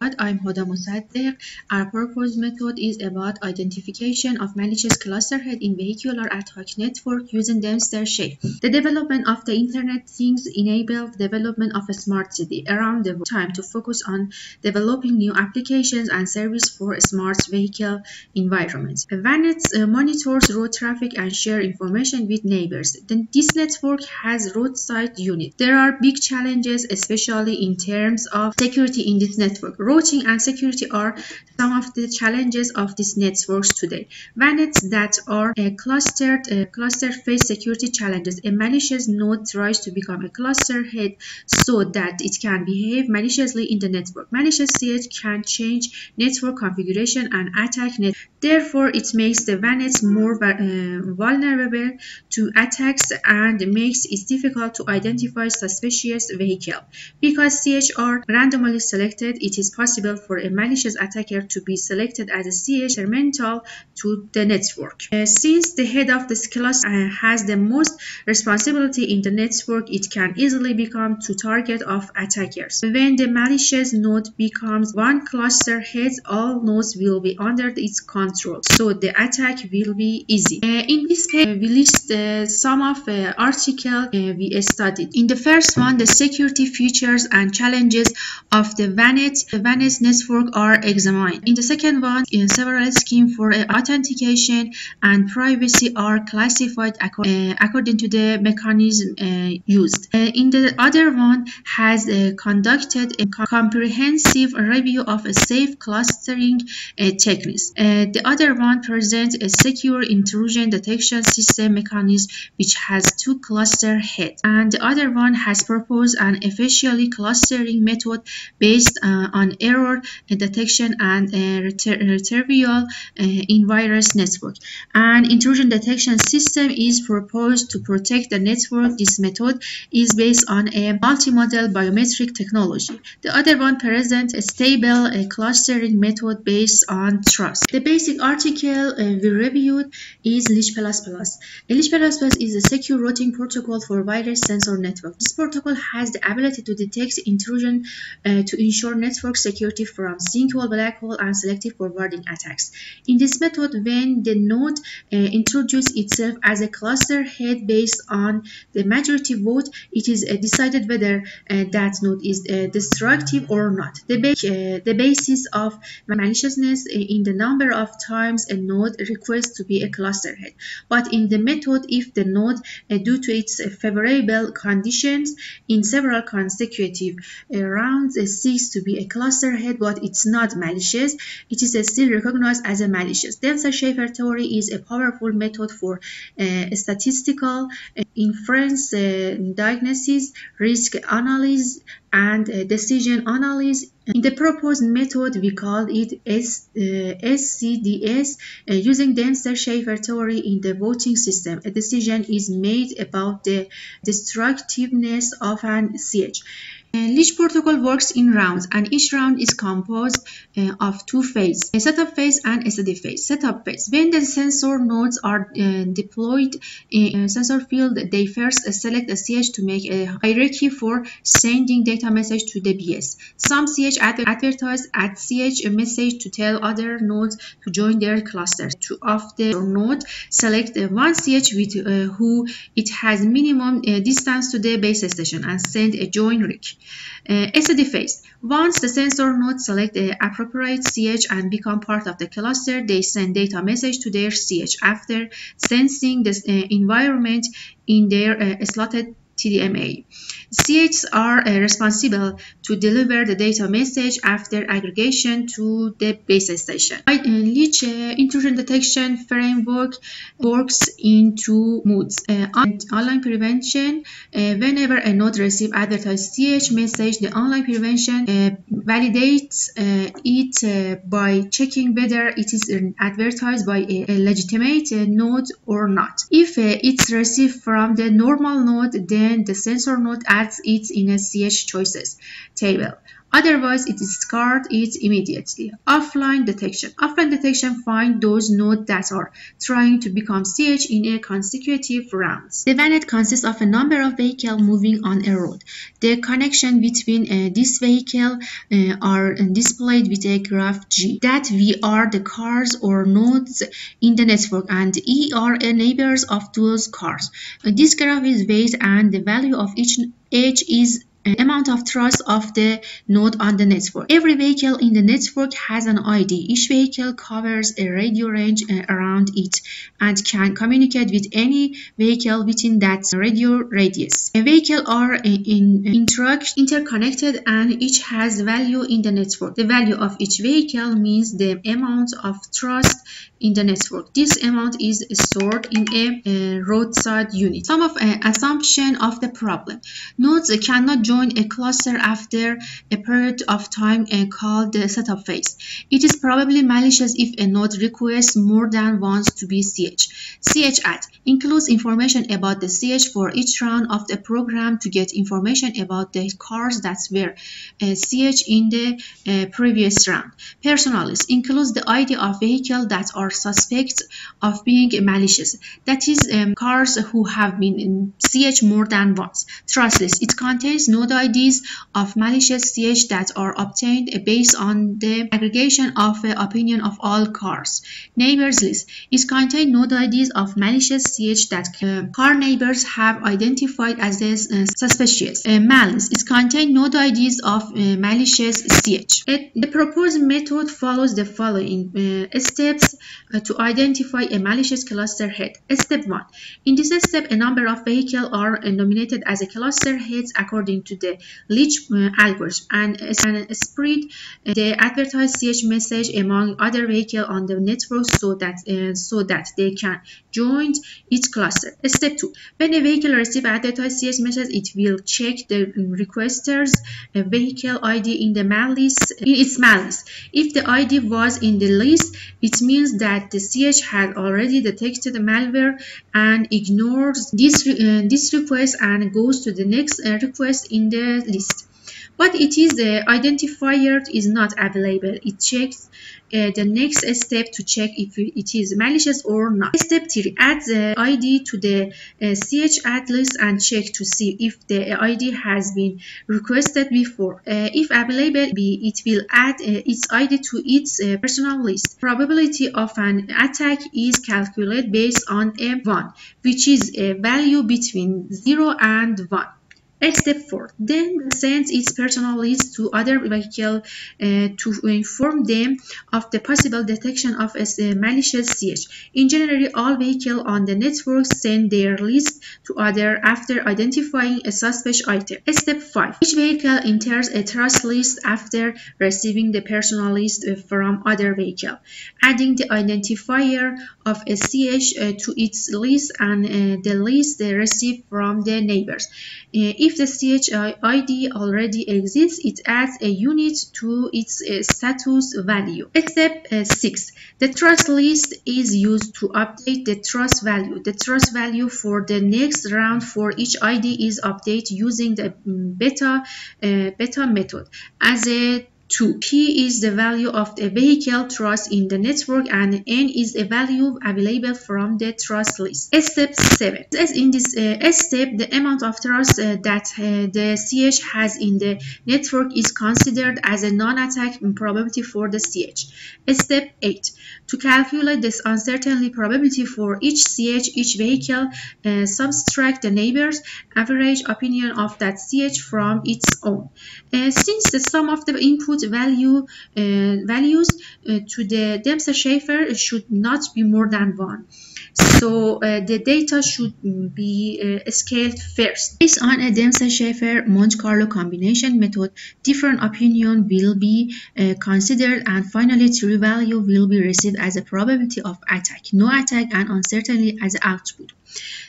I'm Hoda Mosadegh. Our purpose method is about identification of malicious cluster head in vehicular ad hoc network using Dempster-Shafer. The development of the Internet Things enabled development of a smart city around the time to focus on developing new applications and service for smart vehicle environments. VANET uh, monitors road traffic and share information with neighbors. Then this network has roadside unit. There are big challenges, especially in terms of security in this network. Routing and security are some of the challenges of these networks today. VANETs that are uh, clustered uh, cluster face security challenges. A malicious node tries to become a cluster head so that it can behave maliciously in the network. Malicious CH can change network configuration and attack net. Therefore, it makes the VANETs more uh, vulnerable to attacks and makes it difficult to identify suspicious vehicle. Because CH are randomly selected, it is possible for a malicious attacker to be selected as a CH to the network. Uh, since the head of this class uh, has the most responsibility in the network, it can easily become to target of attackers. When the malicious node becomes one cluster head, all nodes will be under its control, so the attack will be easy. Uh, in this page, we list uh, some of the articles uh, we studied. In the first one, the security features and challenges of the VANET, the network are examined. In the second one, several schemes for uh, authentication and privacy are classified uh, according to the mechanism uh, used. In the other one, has conducted a comprehensive review of a safe clustering techniques. the other one presents a secure intrusion detection system mechanism which has two cluster heads, and the other one has proposed an officially clustering method based on error detection and retrieval in wireless network. An intrusion detection system is proposed to protect the network. This method is based on a multimodal biometric technology. The other one presents a stable clustering method based on trust. The basic article uh, we reviewed is LEACH++. LEACH++ is a secure routing protocol for wireless sensor network. This protocol has the ability to detect intrusion uh, to ensure network security from wall, black hole, and selective forwarding attacks. In this method, when the node uh, introduces itself as a cluster head based on the majority vote, it is uh, decided whether uh, that node is uh, destructive or not. The, ba uh, the basis of maliciousness in the number of times a node requests to be a cluster head. But in the method, if the node, due to its favorable conditions in several consecutive rounds, seeks to be a cluster head, but it's not malicious, it is still recognized as a malicious. Dempster-Shafer theory is a powerful method for uh, statistical uh, inference uh, diagnosis, risk analysis, and uh, decision analysis. In the proposed method, we call it S, uh, SCDS. Uh, using Dempster-Shafer theory in the voting system, a decision is made about the destructiveness of an CH. LEACH protocol works in rounds and each round is composed uh, of two phases, a setup phase and a steady phase. Setup phase. When the sensor nodes are uh, deployed in a sensor field, they first select a CH to make a hierarchy for sending data message to the BS. Some CH advertise at CH a message to tell other nodes to join their clusters. To of the node, select one CH with uh, who it has minimum uh, distance to the base station and send a join req. Uh, SD phase. Once the sensor node select the appropriate CH and become part of the cluster, they send data message to their CH after sensing the uh, environment in their uh, slotted TDMA. CHs are uh, responsible to deliver the data message after aggregation to the base station. Uh, LEACH uh, intrusion detection framework works in two modes. Uh, online prevention, uh, whenever a node receives advertised CH message, the online prevention uh, validates it by checking whether it is advertised by a, a legitimate node or not. If it's received from the normal node, then the sensor node adds it in a CH choices table. Otherwise, it discards it immediately. Offline detection. Offline detection finds those nodes that are trying to become CH in a consecutive rounds. The VANET consists of a number of vehicles moving on a road. The connection between uh, this vehicle uh, are displayed with a graph G. That V are the cars or nodes in the network and E are neighbors of those cars. Uh, this graph is weight and the value of each H is amount of trust of the node on the network. Every vehicle in the network has an ID. Each vehicle covers a radio range uh, around it and can communicate with any vehicle within that radio radius. A vehicle are in, in interconnected and each has value in the network. The value of each vehicle means the amount of trust in the network. This amount is stored in a, a roadside unit. Some of uh, assumption of the problem. Nodes cannot join a cluster after a period of time uh, called the setup phase. It is probably malicious if a node requests more than once to be CH. CH add includes information about the CH for each round of the program to get information about the cars that were uh, CH in the uh, previous round. Personal list includes the ID of vehicle that are suspect of being malicious. That is, um, cars who have been CH more than once. Trust list. It contains node IDs of malicious CH that are obtained based on the aggregation of the opinion of all cars. Neighbors list. It contains node IDs of malicious CH that uh, car neighbors have identified as uh, suspicious. Uh, malice. It contains node IDs of uh, malicious CH. It, the proposed method follows the following uh, steps uh, to identify a malicious cluster head. Step 1. In this step, a number of vehicles are nominated as a cluster heads according to the LEACH uh, algorithm and, and spread the advertised CH message among other vehicles on the network so that uh, so that they can join each cluster. Step 2. When a vehicle receives advertised CH message, it will check the requester's uh, vehicle ID in the malice in its malice. If the ID was in the list, it means that the CH had already detected the malware and ignores this, uh, this request and goes to the next uh, request in the list. But it is the identifier is not available. It checks uh, the next step to check if it is malicious or not. Step 3 add the id to the uh, ch add list and check to see if the id has been requested before. Uh, if available it will add uh, its id to its uh, personal list. Probability of an attack is calculated based on a 1 which is a value between 0 and 1 Step 4. Then sends its personal list to other vehicle uh, to inform them of the possible detection of a malicious CH. In general, all vehicles on the network send their list to other after identifying a suspect item. Step 5. Each vehicle enters a trust list after receiving the personal list from other vehicle, adding the identifier of a CH uh, to its list and uh, the list they received from the neighbors. Uh, if the CHID already exists, it adds a unit to its uh, status value. Step uh, 6. The trust list is used to update the trust value. The trust value for the next round for each ID is updated using the mm, beta, beta method. As a 2. P is the value of the vehicle trust in the network and N is a value available from the trust list. Step 7. As in this uh, step, the amount of trust uh, that uh, the CH has in the network is considered as a non-attack probability for the CH. Step 8. To calculate this uncertainty probability for each CH, each vehicle, uh, subtract the neighbor's average opinion of that CH from its own. Uh, since the sum of the input value uh, values uh, to the Dempster-Shafer should not be more than 1. So uh, the data should be scaled first. Based on a Dempster-Shafer Monte Carlo combination method, different opinion will be considered and finally true value will be received as a probability of attack, no attack and uncertainty as output.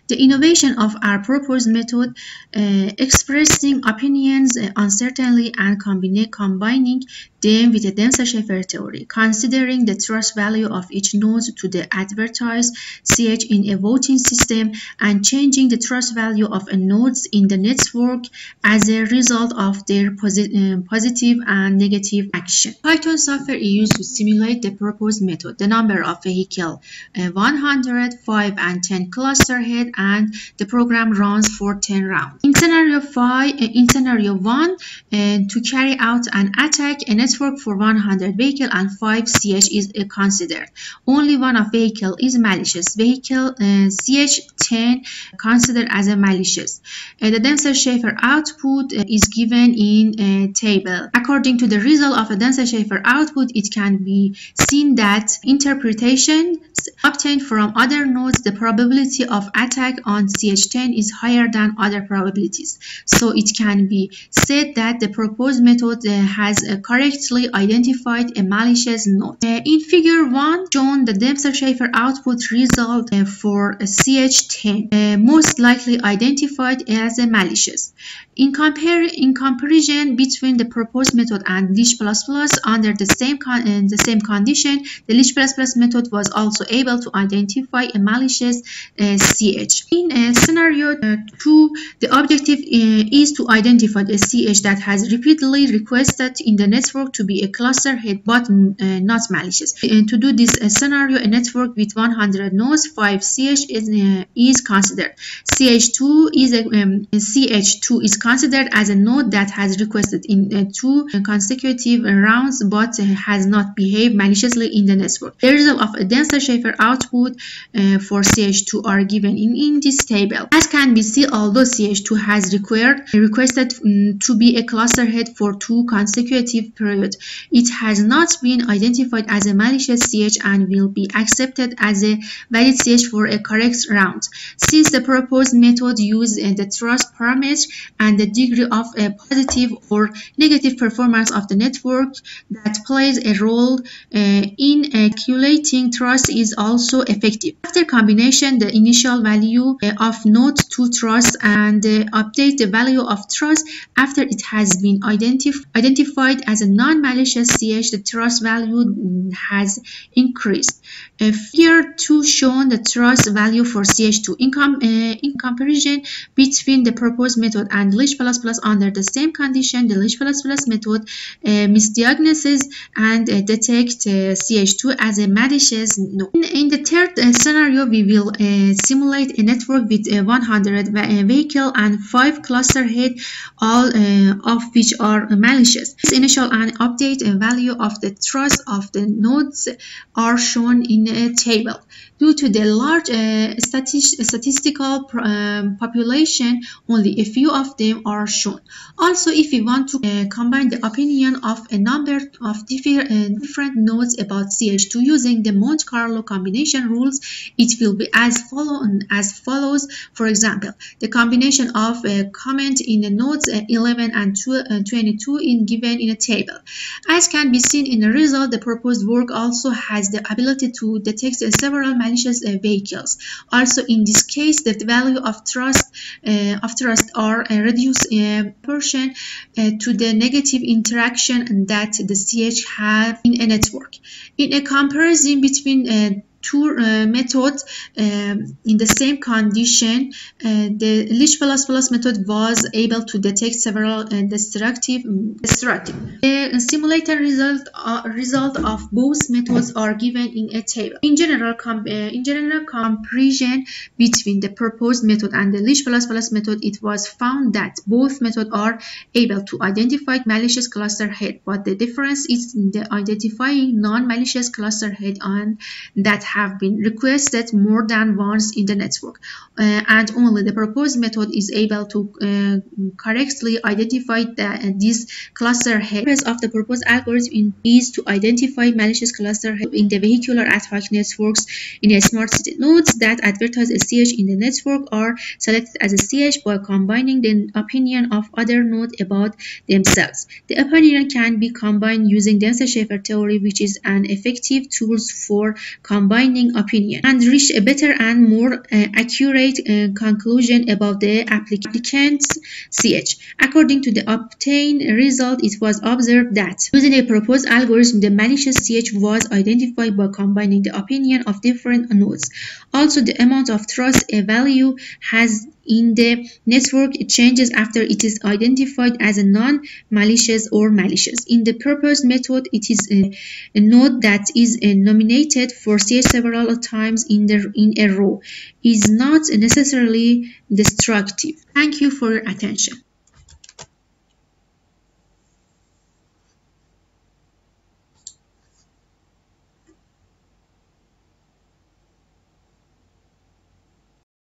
The innovation of our proposed method, uh, expressing opinions uh, uncertainly and combine, combining them with the Dempster-Shafer theory, considering the trust value of each node to the advertised CH in a voting system and changing the trust value of a nodes in the network as a result of their uh, positive and negative action. Python software is used to simulate the proposed method. The number of vehicle uh, 100, 5 and 10 cluster head and the program runs for 10 rounds. In scenario 5, uh, in scenario 1, uh, to carry out an attack, a network for 100 vehicle and 5 CH is uh, considered. Only one of vehicle is malicious. Vehicle uh, CH10 considered as a malicious. Uh, the Dempster-Shafer output uh, is given in a table. According to the result of a Dempster-Shafer output, it can be seen that interpretation obtained from other nodes, the probability of attack on CH10 is higher than other probabilities. So it can be said that the proposed method uh, has uh, correctly identified a malicious node. Uh, in figure 1, shown the Dempster-Shafer output result for CH10, uh, most likely identified as a malicious. In, compare, in comparison between the proposed method and LEACH++ under the same, con the same condition, the LEACH++ method was also able to identify a malicious uh, CH. In uh, scenario uh, 2, the objective uh, is to identify a CH that has repeatedly requested in the network to be a cluster head but uh, not malicious. And to do this scenario, a network with 100 nodes, 5 CH is, is considered. CH2 is a um, CH2 is considered as a node that has requested in uh, two consecutive rounds but has not behaved maliciously in the network. The result of a Dempster-Shafer output uh, for CH2 are given in, in this table. As can be seen, although CH2 has required, requested um, to be a cluster head for two consecutive periods, it has not been identified as a malicious CH and will be accepted as a valid CH for a correct round. Since the proposed method uses uh, the trust parameter and and the degree of a positive or negative performance of the network that plays a role uh, in calculating trust is also effective. After combination, the initial value uh, of node to trust and uh, update the value of trust after it has been identif identified as a non-malicious CH, the trust value has increased. Figure 2 shown the trust value for CH2 in, com uh, in comparison between the proposed method and LEACH++ under the same condition, the LEACH++ method uh, misdiagnoses and uh, detect uh, CH2 as a malicious node. In, in the third scenario, we will simulate a network with 100 vehicle and 5 cluster head, all of which are malicious. This initial and update value of the trust of the nodes are shown in a table. Due to the large uh, statistical um, population, only a few of them are shown. Also, if we want to uh, combine the opinion of a number of different, uh, different nodes about CH2 using the Monte Carlo combination rules, it will be as, follow as follows. For example, the combination of a comment in the nodes uh, 11 and 22 in given in a table. As can be seen in the result, the proposed work also has the ability to detect several uh, vehicles. Also, in this case, the value of trust uh, of trust are uh, reduced portion to the negative interaction that the CH have in a network. In a comparison between two uh, methods um, in the same condition, uh, the LEACH++ method was able to detect several uh, destructive, destructive. The simulated result uh, result of both methods are given in a table. In general, uh, in general comparison between the proposed method and the LEACH++ method, it was found that both methods are able to identify malicious cluster head, but the difference is in the identifying non-malicious cluster head and that have been requested more than once in the network uh, and only the proposed method is able to uh, correctly identify the, uh, this cluster head. The purpose of the proposed algorithm is to identify malicious cluster head in the vehicular hoc networks in a smart city. Nodes that advertise a CH in the network are selected as a CH by combining the opinion of other nodes about themselves. The opinion can be combined using Dempster-Shafer theory, which is an effective tool for combining combining opinion and reach a better and more uh, accurate uh, conclusion about the applicant's CH. According to the obtained result, it was observed that using a proposed algorithm, the malicious CH was identified by combining the opinion of different nodes. Also, the amount of trust a value has in the network it changes after it is identified as a non-malicious or malicious. In the proposed method, it is a, a node that is uh, nominated for several times in, the, in a row is not necessarily destructive. Thank you for your attention.